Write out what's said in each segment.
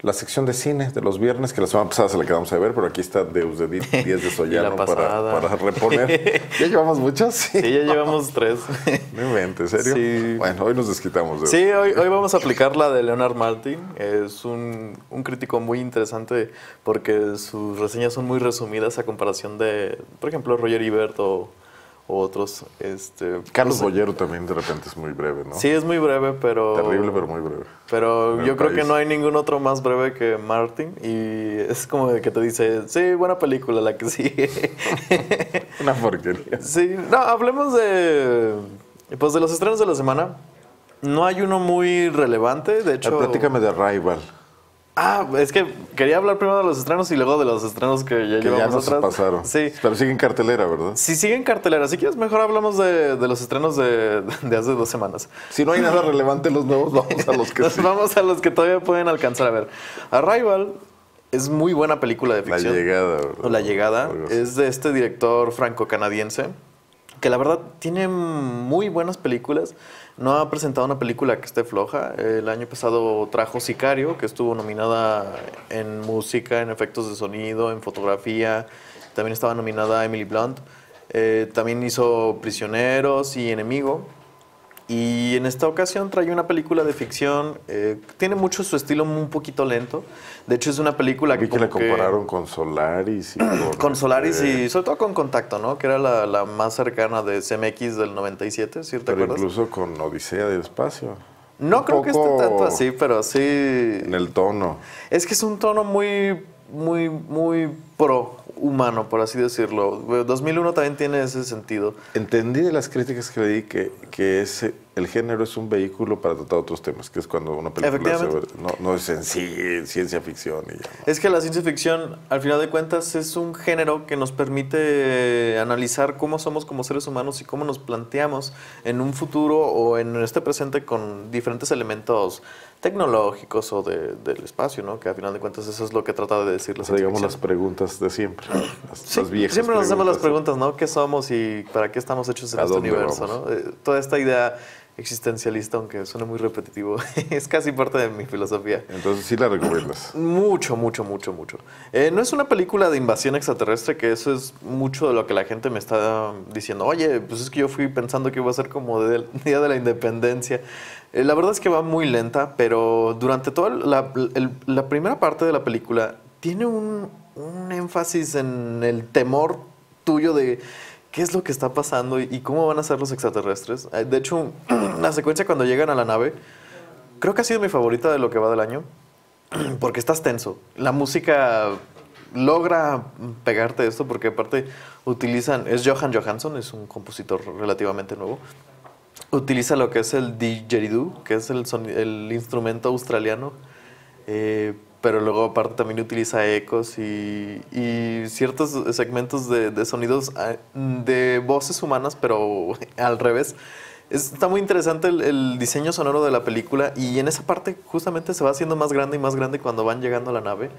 la sección de cine de los viernes, que la semana pasada se la quedamos a ver, pero aquí está Deus de 10 de Sollano para, para reponer. ¿Ya llevamos muchas? Sí, ya llevamos tres. No inventes, ¿serio? Sí. Bueno, hoy nos desquitamos de Sí, hoy, hoy vamos a aplicar la de Leonard Maltin. Es un, un crítico muy interesante porque sus reseñas son muy resumidas a comparación de, por ejemplo, Roger Ebert o, o otros. Este, Carlos sé. Bollero también de repente es muy breve, ¿no? Sí, es muy breve, pero... Terrible, pero muy breve. Pero yo creo que no hay ningún otro más breve que Martin y es como de que te dice, sí, buena película la que sigue. Una porquería. sí, no, hablemos de, pues de los estrenos de la semana. No hay uno muy relevante, de hecho... Platícame de Rival, Ah, es que quería hablar primero de los estrenos y luego de los estrenos que ya que ya llevamos nos atrás. pasaron. Sí. Pero sigue en cartelera, ¿verdad? Si sigue en cartelera, si quieres mejor hablamos de, de los estrenos de, de hace dos semanas. Si no hay nada relevante en los nuevos, vamos a los que sí. vamos a los que todavía pueden alcanzar a ver. Arrival es muy buena película de La ficción. llegada, ¿verdad? O La Llegada es de este director franco-canadiense que la verdad tiene muy buenas películas. No ha presentado una película que esté floja. El año pasado trajo Sicario, que estuvo nominada en música, en efectos de sonido, en fotografía. También estaba nominada Emily Blunt. Eh, también hizo Prisioneros y Enemigo. Y en esta ocasión trae una película de ficción. eh, tiene mucho su estilo un poquito lento. De hecho, es una película Vi que la compararon con Solaris y con... con Solaris eh, y sobre todo con Contacto, ¿no? Que era la, la más cercana de CMX del 97, ¿sí te Pero acuerdas? incluso con Odisea del Espacio. no un creo que esté tanto así, pero sí. En el tono. Es que es un tono muy, muy, muy pro humano, por así decirlo. 2001 también tiene ese sentido. Entendí de las críticas que leí que, que ese, el género es un vehículo para tratar otros temas, que es cuando una película se ve- no, no es en sí ciencia ficción y ya. ¿no? Es que la ciencia ficción, al final de cuentas, es un género que nos permite analizar cómo somos como seres humanos y cómo nos planteamos en un futuro o en este presente con diferentes elementos tecnológicos o de- del espacio, ¿no? Que al final de cuentas eso es lo que trata de decir la O sea, digamos las preguntas de siempre. Las, Sí, las viejas siempre nos hacemos las preguntas. ¿no? ¿Qué somos y para qué estamos hechos en ¿A este universo, vamos? ¿no? Eh, toda esta idea existencialista, aunque suene muy repetitivo, es casi parte de mi filosofía. Entonces sí la recomiendas. Mucho, mucho, mucho, mucho. Eh, no es una película de invasión extraterrestre, que eso es mucho de lo que la gente me está diciendo. Oye, pues es que yo fui pensando que iba a ser como del Día de la Independencia. Eh, la verdad es que va muy lenta, pero durante toda la, el- la primera parte de la película tiene un, un énfasis en el temor tuyo de qué es lo que está pasando y, y cómo van a ser los extraterrestres. Eh, de hecho, la secuencia cuando llegan a la nave, creo que ha sido mi favorita de lo que va del año porque estás tenso. La música logra pegarte esto porque aparte utilizan, es Johan Johansson, es un compositor relativamente nuevo. Utiliza lo que es el didgeridoo, que es el, el instrumento australiano, eh, pero luego aparte también utiliza ecos y, y ciertos segmentos de, de sonidos ah, de voces humanas, pero al revés. Es- está muy interesante el, el diseño sonoro de la película y en esa parte justamente se va haciendo más grande y más grande cuando van llegando a la nave.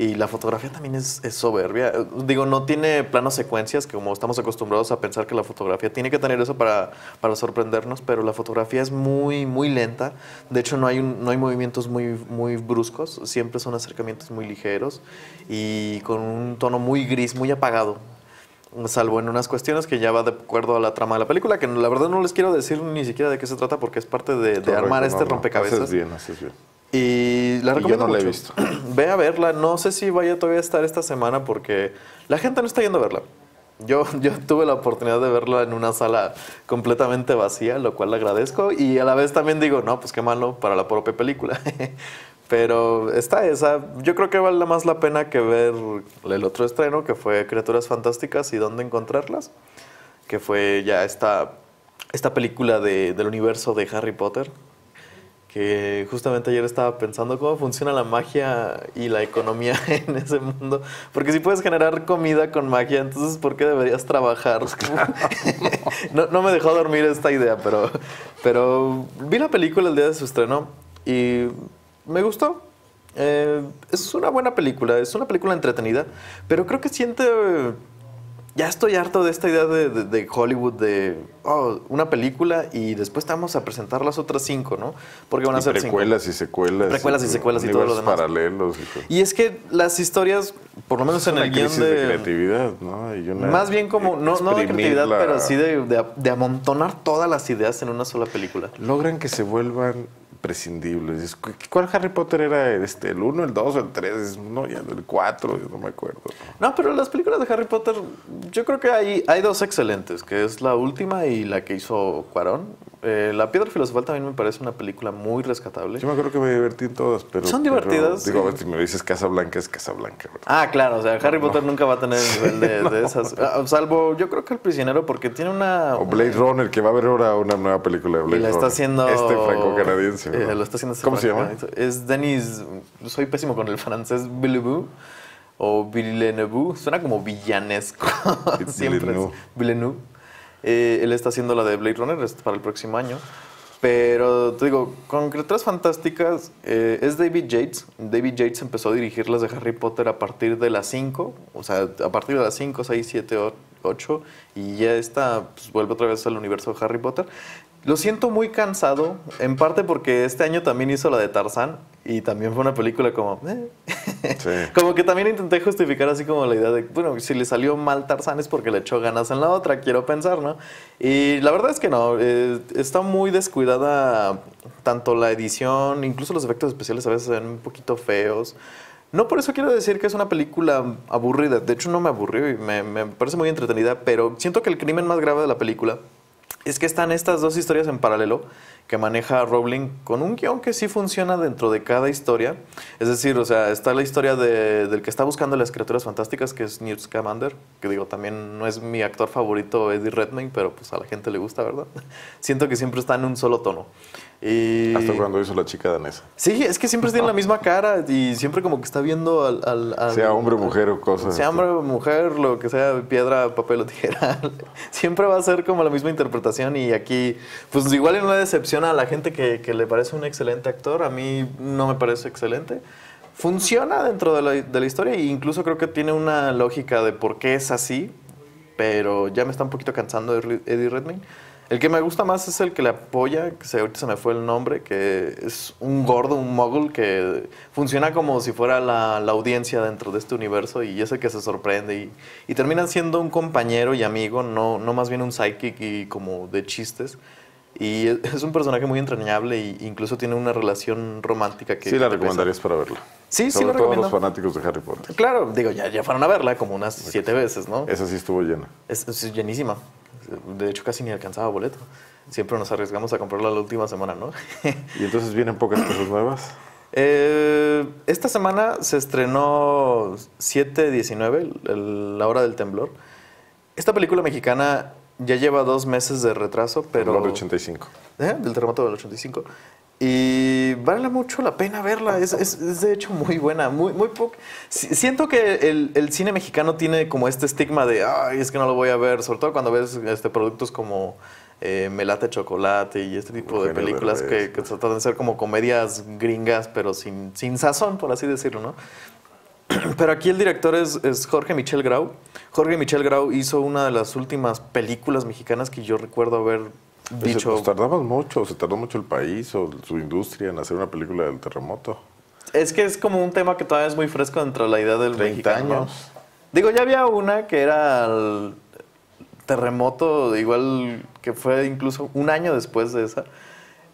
Y la fotografía también es, es soberbia. Digo, no tiene planos secuencias, que como estamos acostumbrados a pensar que la fotografía tiene que tener eso para, para sorprendernos, pero la fotografía es muy, muy lenta. De hecho, no hay, un- no hay movimientos muy, muy bruscos, siempre son acercamientos muy ligeros y con un tono muy gris, muy apagado. Salvo en unas cuestiones que ya va de acuerdo a la trama de la película, que la verdad no les quiero decir ni siquiera de qué se trata porque es parte de, de Correcto, armar este no, rompecabezas. Haces bien, haces bien. Y la Y yo recomiendo no la he mucho. visto. Ve a verla. No sé si vaya todavía a estar esta semana porque la gente no está yendo a verla. Yo, yo tuve la oportunidad de verla en una sala completamente vacía, lo cual le agradezco. Y a la vez también digo, no, pues qué malo para la propia película. Pero está esa. Yo creo que vale más la pena que ver el otro estreno, que fue Criaturas Fantásticas y dónde encontrarlas. Que fue ya esta, esta película de- del universo de Harry Potter que justamente ayer estaba pensando cómo funciona la magia y la economía en ese mundo. Porque si puedes generar comida con magia, entonces ¿por qué deberías trabajar? no, no me dejó dormir esta idea, pero, pero vi la película el día de su estreno y me gustó. Eh, es una buena película, es una película entretenida, pero creo que siente ya estoy harto de esta idea de, Hollywood de oh, una película y después te vamos a presentar las otras cinco, ¿no? Porque van a ser precuelas y secuelas. Precuelas y, secuelas y todo lo demás. paralelos. Y, es que las historias, por lo menos en el guion de, de creatividad, ¿no? más bien como, no, no de creatividad, pero sí de, de amontonar todas las ideas en una sola película. Logran que se vuelvan prescindibles. ¿Cuál Harry Potter era? Este, ¿El 1, el 2 o el 3? No, ya el 4, no me acuerdo. No, pero las películas de Harry Potter, yo creo que hay, hay dos excelentes, que es la última y la que hizo Cuarón. Eh, la Piedra Filosofal también me parece una película muy rescatable. Yo me acuerdo que me divertí en todas, pero... Son divertidas. digo, si me dices Casa Blanca, es Casa Blanca. Ah, claro, o sea, Harry Potter nunca va a tener el nivel de, esas. Ah, salvo, yo creo que El Prisionero, porque tiene una... O Blade Runner, que va a haber ahora una nueva película de Blade y la está haciendo... Este franco-canadiense. Eh, lo está haciendo ¿Cómo se llama? Es Denis... Soy pésimo con el francés, Villeneuve o Villeneuve. Suena como villanesco. Siempre Villeneuve. Villeneuve. Eh, él está haciendo la de Blade Runner para el próximo año. Pero te digo, con criaturas fantásticas eh, es David Yates. David Yates empezó a dirigir las de Harry Potter a partir de las 5, o sea, a partir de las 5, 6, 7, 8, y ya está, pues, vuelve otra vez al universo de Harry Potter. Lo siento muy cansado, en parte porque este año también hizo la de Tarzán y también fue una película como... Eh. como que también intenté justificar así como la idea de, bueno, si le salió mal Tarzán es porque le echó ganas en la otra, quiero pensar, ¿no? Y la verdad es que no, eh, está muy descuidada tanto la edición, incluso los efectos especiales a veces se ven un poquito feos. No por eso quiero decir que es una película aburrida, de hecho no me aburrió y me, me parece muy entretenida, pero siento que el crimen más grave de la película es que están estas dos historias en paralelo que maneja Rowling con un guion que sí funciona dentro de cada historia. Es decir, o sea, está la historia del que está buscando las criaturas fantásticas, que es Newt Scamander, que digo, también no es mi actor favorito Eddie Redmayne, pero pues a la gente le gusta, ¿verdad? Siento que siempre está en un solo tono. Y... Hasta cuando hizo la chica danesa. Sí, es que siempre tiene la misma cara y siempre como que está viendo al... sea hombre, mujer o cosas. Sea hombre, mujer, lo que sea, piedra, papel o tijera. siempre va a ser como la misma interpretación y aquí, pues igual en una decepción a la gente que, que, le parece un excelente actor, a mí no me parece excelente. Funciona dentro de la, de la historia e incluso creo que tiene una lógica de por qué es así, pero ya me está un poquito cansando Eddie Redmayne. El que me gusta más es el que le apoya, que se, ahorita se me fue el nombre, que es un gordo, un mogul, que funciona como si fuera la, la audiencia dentro de este universo y es el que se sorprende y, y terminan siendo un compañero y amigo, no, no más bien un psychic y como de chistes. Y es un personaje muy entrañable e incluso tiene una relación romántica que... Sí, la recomendarías para verla. Sí, Sobre sí, la todos los fanáticos de Harry Potter. Claro, digo, ya, ya fueron a verla como unas siete veces, ¿no? Esa sí estuvo llena. Es, es llenísima. De hecho, casi ni alcanzaba boleto. Siempre nos arriesgamos a comprarla la última semana, ¿no? ¿Y entonces vienen pocas cosas nuevas? Eh, esta semana se estrenó 7-19, La Hora del Temblor. Esta película mexicana ya lleva dos meses de retraso, pero... Del 85. ¿Eh? Del terremoto del 85. Y vale mucho la pena verla, es, es, de hecho muy buena, muy, muy Siento que el, el, cine mexicano tiene como este estigma de, ay, es que no lo voy a ver, sobre todo cuando ves este, productos como eh, Melate Chocolate y este tipo de películas que, que tratan de ser como comedias gringas, pero sin, sin sazón, por así decirlo, ¿no? Pero aquí el director es, es, Jorge Michel Grau. Jorge Michel Grau hizo una de las últimas películas mexicanas que yo recuerdo haber dicho. Pues tardamos mucho, se tardó mucho el país o su industria en hacer una película del terremoto. Es que es como un tema que todavía es muy fresco dentro de la idea del 30 años. Digo, ya había una que era el terremoto, igual que fue incluso un año después de esa.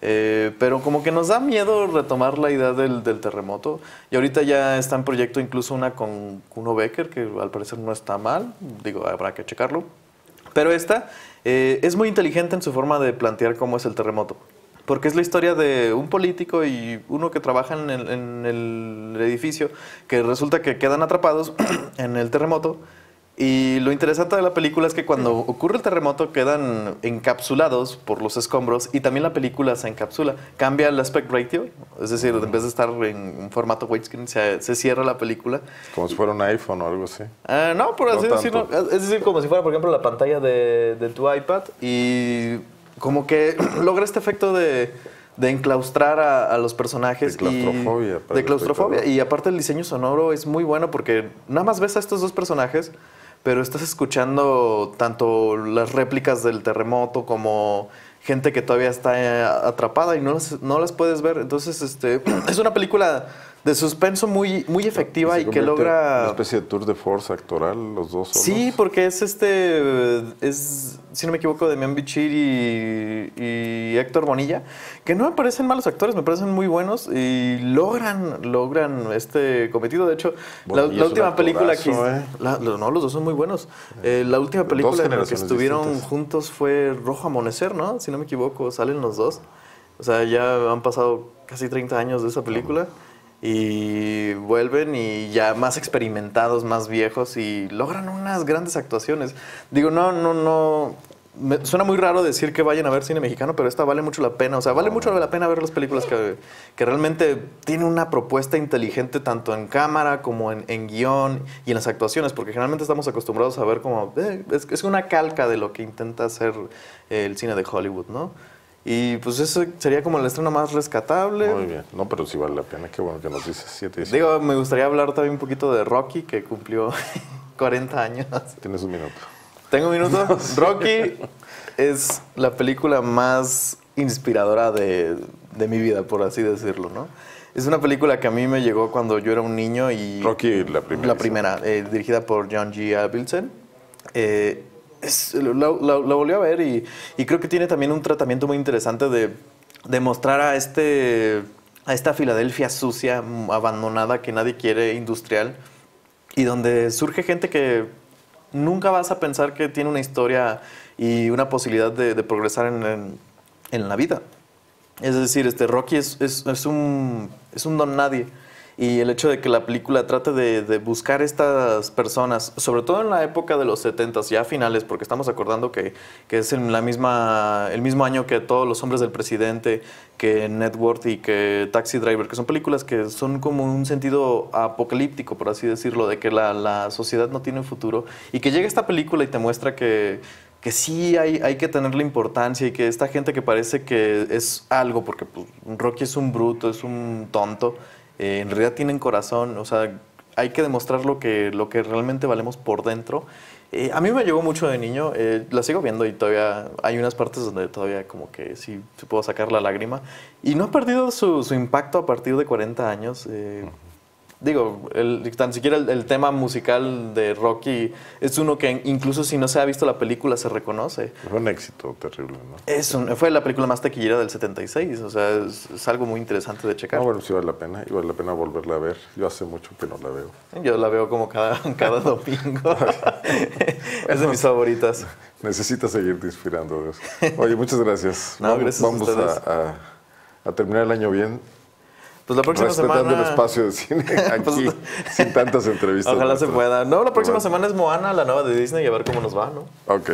Eh, pero como que nos da miedo retomar la idea del, del, terremoto. Y ahorita ya está en proyecto incluso una con Kuno Becker, que al parecer no está mal. Digo, habrá que checarlo. Pero esta eh, es muy inteligente en su forma de plantear cómo es el terremoto. Porque es la historia de un político y uno que trabaja en el, en el edificio, que resulta que quedan atrapados en el terremoto y lo interesante de la película es que cuando ocurre el terremoto quedan encapsulados por los escombros y también la película se encapsula. Cambia el aspect ratio, es decir, en vez de estar en un formato widescreen, se, se, cierra la película. Como si fuera un iPhone o algo así. Uh, no, por así decirlo. Es decir, como si fuera, por ejemplo, la pantalla de, de tu iPad y como que logra este efecto de de enclaustrar a, los personajes. De claustrofobia. Y, de claustrofobia. Y aparte el diseño sonoro es muy bueno porque nada más ves a estos dos personajes, pero estás escuchando tanto las réplicas del terremoto como gente que todavía está eh, atrapada y no las, no las puedes ver. Entonces, este, es una película de suspenso muy, muy efectiva y, que logra... Una especie de tour de force actoral, los dos solos. Sí, porque es este, es, si no me equivoco, Demian Bichir y, y, Héctor Bonilla, que no me parecen malos actores, me parecen muy buenos y logran, logran este cometido. De hecho, la, última película que... ¿eh? no, los dos son muy buenos. Eh, la última película en la que estuvieron juntos fue Rojo Amanecer, ¿no? Si no me equivoco, salen los dos. O sea, ya han pasado casi 30 años de esa película y vuelven y ya más experimentados, más viejos y logran unas grandes actuaciones. Digo, no, no, no. Me, suena muy raro decir que vayan a ver cine mexicano, pero esta vale mucho la pena. O sea, vale mucho la pena ver las películas que, que realmente tienen una propuesta inteligente tanto en cámara como en, en, guion y en las actuaciones, porque generalmente estamos acostumbrados a ver como... Eh, es, es una calca de lo que intenta hacer el cine de Hollywood, ¿no? Y pues eso sería como el estreno más rescatable. Muy bien. No, pero sí vale la pena. Qué bueno que nos dices 7 Digo, me gustaría hablar también un poquito de Rocky, que cumplió 40 años. Tienes un minuto. ¿Tengo un minuto? Rocky es la película más inspiradora de, de, mi vida, por así decirlo, ¿no? Es una película que a mí me llegó cuando yo era un niño y... Rocky, la primera. La primera, eh, dirigida por John G. Avildsen. Eh, lo, volvió a ver y, creo que tiene también un tratamiento muy interesante de, mostrar a, este, a esta Filadelfia sucia, abandonada, que nadie quiere, industrial, y donde surge gente que nunca vas a pensar que tiene una historia y una posibilidad de, progresar en, en, la vida. Es decir, este Rocky es, es, un, es un don nadie y el hecho de que la película trate de, de, buscar estas personas, sobre todo en la época de los 70 ya finales, porque estamos acordando que, que es en la misma, el mismo año que Todos los hombres del presidente, que Network y que Taxi Driver, que son películas que son como un sentido apocalíptico, por así decirlo, de que la, la sociedad no tiene futuro, y que llega esta película y te muestra que que sí hay, hay que tenerle importancia y que esta gente que parece que es algo, porque pues, Rocky es un bruto, es un tonto, eh, en realidad tienen corazón, o sea, hay que demostrar lo que, lo que realmente valemos por dentro. Eh, a mí me llegó mucho de niño, eh, la sigo viendo y todavía hay unas partes donde todavía como que sí puedo sacar la lágrima. Y no ha perdido su, su impacto a partir de 40 años digo, el, tan siquiera el, tema musical de Rocky es uno que incluso si no se ha visto la película se reconoce. Fue un éxito terrible, ¿no? Es fue la película más taquillera del 76, o sea, es, algo muy interesante de checar. No, bueno, sí vale la pena, y vale la pena volverla a ver. Yo hace mucho que no la veo. Yo la veo como cada, cada domingo. es de mis favoritas. Necesitas seguirte inspirando, Dios. Oye, muchas gracias. No, gracias Vamos a, a terminar el año bien pues la próxima Respetando semana. el espacio de cine aquí, pues, sin tantas entrevistas. Ojalá se pueda. No, la próxima semana es Moana, la nueva de Disney, y a ver cómo nos va, ¿no? Ok.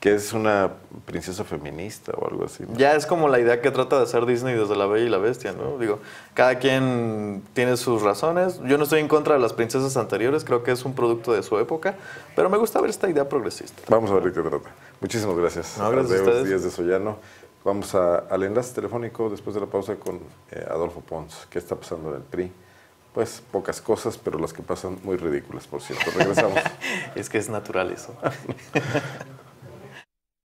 Que es una princesa feminista o algo así. Ya es como la idea que trata de hacer Disney desde La Bella y la Bestia, ¿no? Digo, cada quien tiene sus razones. Yo no estoy en contra de las princesas anteriores, creo que es un producto de su época, pero me gusta ver esta idea progresista. Vamos a ver de qué trata. Muchísimas gracias. No, gracias a ustedes. Días de Sollano. Vamos al enlace telefónico después de la pausa con eh, Adolfo Pons. ¿Qué está pasando en el PRI? Pues pocas cosas, pero las que pasan muy ridículas, por cierto. Regresamos. es que es natural eso.